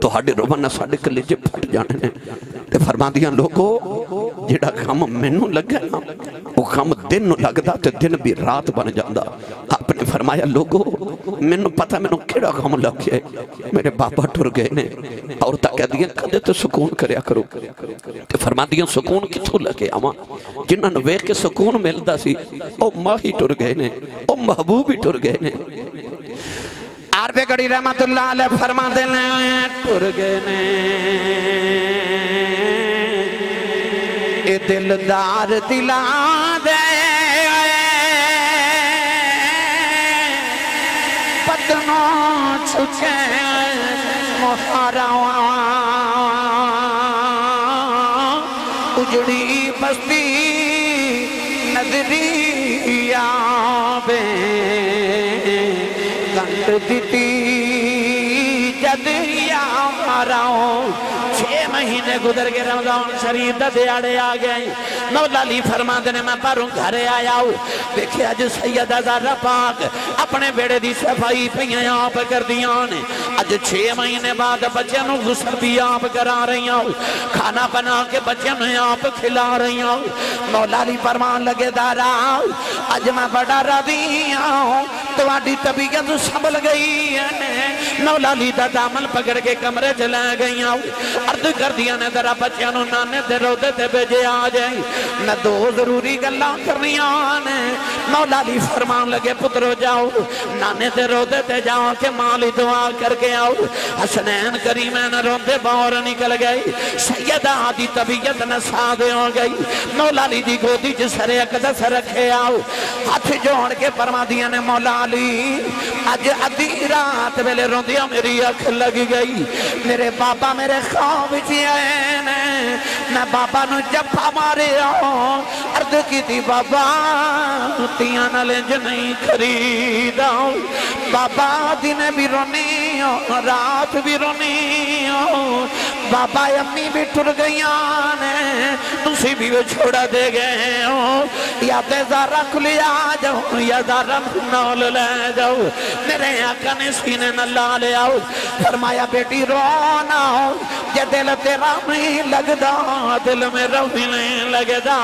ਤੁਹਾਡੇ ਰੋਵਣ ਨਾਲ ਸਾਡੇ ਕਲੇਜੇ ते फरमादियाँ, लोगो जेड़ा गम मैनू लगे ना वो गम दिन नु लगदा दिन भी रात बन जांदा। आपने फरमाया, लोगो, मैनू पता मैनू केड़ा गम लग गया मेरे बाबा टुर गए ने और ता कह दिया कदे तो सुकून करया करो। ते फरमादियाँ, सुकून किथों लगे आवा जिन्हां वेख के सुकून मिलता सी ओ माही टुर गए ने महबूब ही टुर गए ने। आरबे गड़ी रहमतुल्ला फरमा फरमाते ने टुर गए ने ये दिलदार दिला दे। पतनों छुछे, मोहारा यारा छे महीने गुजर गए, रमज़ान शरीफ दा दिहाड़े आ गए। मौला अली फरमाते ने, मैं बाहरों घर आया हूँ। देखे अज सैयद अजारा पाक अपने बेड़े दी सफ़ाई पईयां आप कर दियाँ ने। अज छे महीने बाद बच्चों गुसल भी आप करा रही हूँ। खाना बना के बच्चों ਨੂੰ आप खिला रही हूँ। मौला अली फरमान लगे, दारा, अज मैं बड़ा राज़ी हूँ थोड़ी तबीयत संभल गई है नौलाली का दामन पकड़ के कमरे च लै गई अर्ध कर दिया ने तेरा बच्चों नाने ते रोदे ते बेजे आ जाए मैं दो ज़रूरी गल कर ने नौलाली फरमान लगे पुत्रो जाओ नाने ते रोदे ते जाओ के माली दुआ करके आओ हसनैन करी मैं रोंदे बौर निकल गए सैयद आदि तबीयत न सा हो गई नौलाली की गोदी च सरे कदस रखे आओ हाथ जोड़ के परमा दिया ने मौला अज अद्धी रात वेले रोंदिया मेरी अख लग गई। मेरे बाबा मेरे ख्वाब च आए ने मैं बाबा नु जफा मारे अर्द की बाबा तिया नाल इंज नहीं खरीदा। बाबा दिन भी रोनी रात भी रोनी बाबा अम्मी भी टुर गई ने। तुसी भी छोड़ा दे गए हो। या ते जारा खुलिया जाओ या जारा नौल ले जाओ। मेरे आका ने सीने न ला लिया। फरमाया, बेटी रोना जे दिल तेरा नहीं लगदा, दिल मेरा भी नहीं लगदा।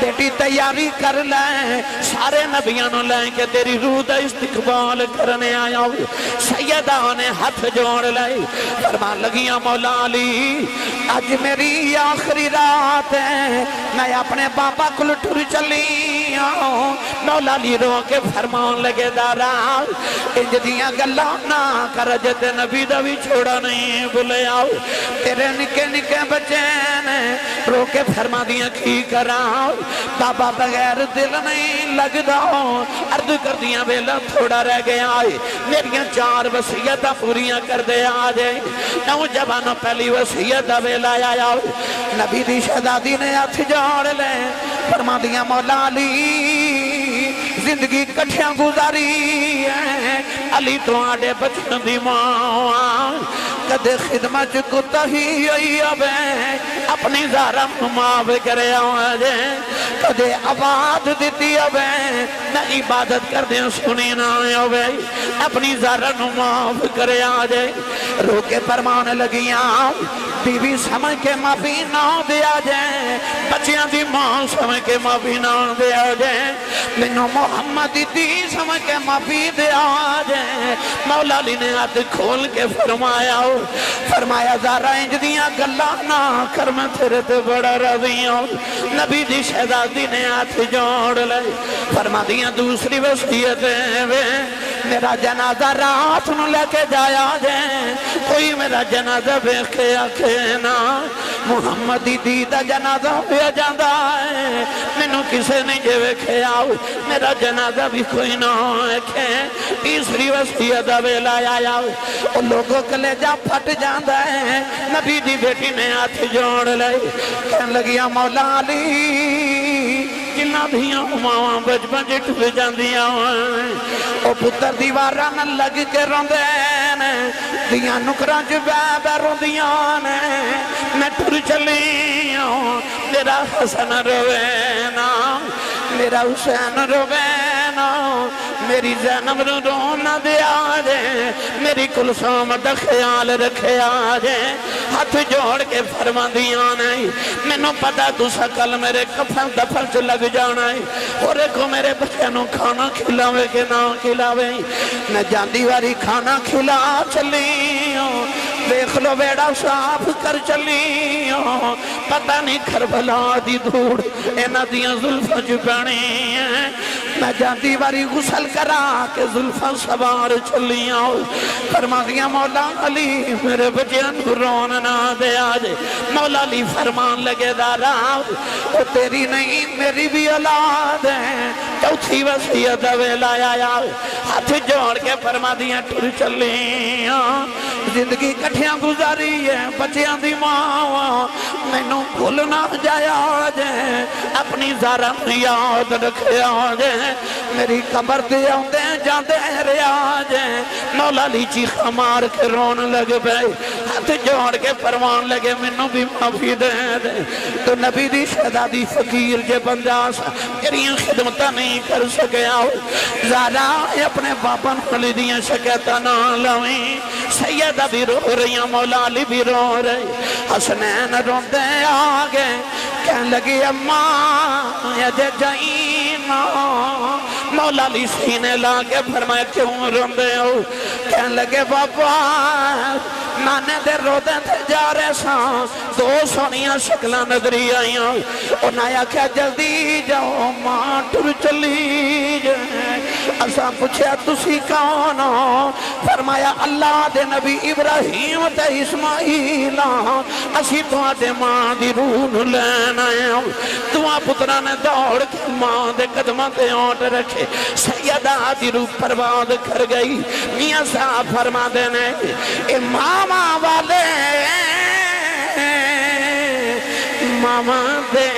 बेटी, तैयारी कर ले। सारे नबिया नु लेके तेरी रूह का इस्तकबाल करने आया। सैयदा ने हाथ जोड़ ले। फरमा लगिया मौला अली अज मेरी आखिरी रात है। मैं अपने बाबा को टुर चली मौला अली रो के फरमान लगे दारा। इंज दियाँ गल्लां ना कर जद नबी दा भी छोड़ा नहीं भुलिया तेरे निके निके बच्चे ने रो के फरमा दियाँ की करा। बाबा बगैर दिल नहीं लगता अर्ज़ कर दिया वेला थोड़ा रह गया मेरिया चार वसीयत पूरी कर दे आ जाए नौजवान पहली वसीयत का वेला आया नबी दी शहजादी ने हथ जोड़ ले। फरमा दिया, मौला अली, ज़िंदगी कठिया गुजारी है अली थोड़े बचपन की माँ। कदे खिदमत च कुत्ता ही आई अबे अपनी जारा माफ़ करे कदे आवाज़ दी अबे मैं इबादत कर दे सुनी ना अबे अपनी जारा माफ़ करे जाए रोके परमान लगिया। बीवी समझ के माफ़ी ना दिया जाए। बच्चिया की माँ समझ के माफ़ी ना दिया जाए। मैनू मोहम्मद दी समझ के माफ़ी दिया जाए। मौला अली ने हाथ खोल के फरमाया फरमाया, जारा इंज दिया गल्ला ना कर, मैं तेरे ते बड़ा रवी हूँ। नबी दी शहजादी ने हाथ जोड़ ले। फरमा दिया दूसरी वसीयत वे मेरा जनाजा रात नु लेके जाया जाए कोई मेरा जनाजा वेख के आखे ना। मुहम्मद दी दा जनाजा होया जाता है। मैनू किसे ने जे वेखे आओ मेरा जनाजा भी कोई ना आखे। तीसरी वसीयत दा वेला आया ओ लोगों कलेजा फट जाता है। नबी दी बेटी ने हाथ जोड़ ले कहन लगिया, मौला अली जिन्ना धिया मावा बचपन च टुट जांदियाँ ओ पुत्र दीवार लग के रोंदे दिया नुकरां च बह रोंदियाँ ने मैं टुर चली तेरा हसन रोवे ना मेरा हुसैन रोवे ना मेरी जैनब रोन दिया जे मेरी कुलसोम दा ख्याल रखिया जे हाथ जोड़ के फरमांदियाँ नहीं, मैनू पता तुसा कल मेरे कफन दफन च लग जाना है। और को मेरे बच्चे खाना खिलावे के ना खिलावे। मैं जाती वारी खाना खिला चली देख लो बेड़ा साफ़ कर चली पता नहीं खरबला दी धूड़ इन्हां दियाँ जुल्फां च पैनी मैं जाती वारी गुसल करा के जुल्फा सवार चलिया फरमादियाँ, मौला अली, मेरे बच्चों रोन ना दे आज मौला अली फरमान लगे दारा ओ तेरी नहीं, मेरी भी औलाद है। चौथी वसीयत वेला आया हाथ जोड़ के फरमादियाँ, टुर चलिया। ज़िंदगी कठिया गुजारी है बच्चों की माँ। मैनू भूल ना जाया जे अपनी जारा नूं याद रखिया जे मेरी कबर ते आंदे जांदे रहा जे मौला ली चीखा मार के रोन लग पे हाथ जोड़ के फरमान लगे, मैनू भी माफ़ी दे दे। तो नबी दी शहजादी फकीर जे बंदा सा, तेरिया खिदमत नहीं कर सकिया जारा अपने बाबा नली दियाँ शिकायतां ना लवी। सैयदा भी रो रही मौला अली भी रो रही। हसनैन रोंदे आ गए कह लगी अम्मा अजे जाई ना मौला अली सीने ला के फरमाया क्यों रोंदे हो? कह लगे बाबा, नाने दे रोदे थे जा रहे सा। दो सोनिया शक्ल नजरी आईया। उन्हें आख्या, जल्दी जाओ, माँ, टुर चली असा पूछया तुसी कौन हो? फरमाया, अल्लाह दे नबी इब्राहिम ते इस्माइल असी तुहाडे माँ दी रूह लैन तुआ पुत्रा ने दौड़ के माँ के कदमां ते ओट रखे। सैयदा दी रूह बर्बाद कर गई। मियाँ साहब फरमा देने ए मामा वाले, मामा दे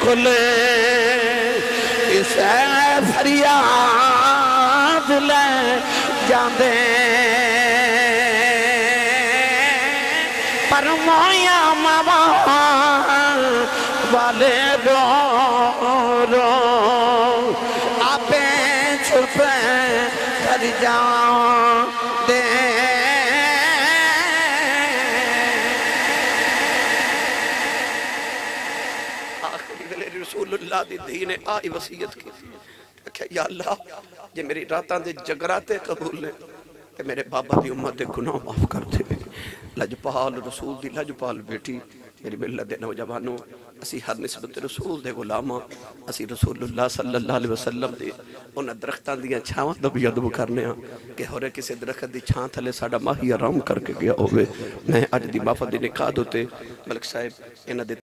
खुले। इसे फरियाद ले जाते पर मोया मामा वाले रो आपे छुपे कर जाओ दे। रसूलुल्लाह दी धी ने आई वसीयत की। आख्या, या जे मेरी रातां दे जगराते कबूल ने, ते मेरे बाबा दी उम्मत दे गुनाह माफ़ कर दे। लजपाल, रसूल दी लजपाल बेटी मेरी बिल्ला दे नौजवानों असी हर निस्बत रसूल दे गुलाम हाँ असी रसूलुल्लाह सल्लल्लाहु अलैहि दे उन दरख्तों दिन छावां दा भी अदब करने हाँ कि होरे किसी दरखत की छां थले साडा माही आराम करके गया हो अज दी माफा दे निकाह दे मलिक साहब, इन्हां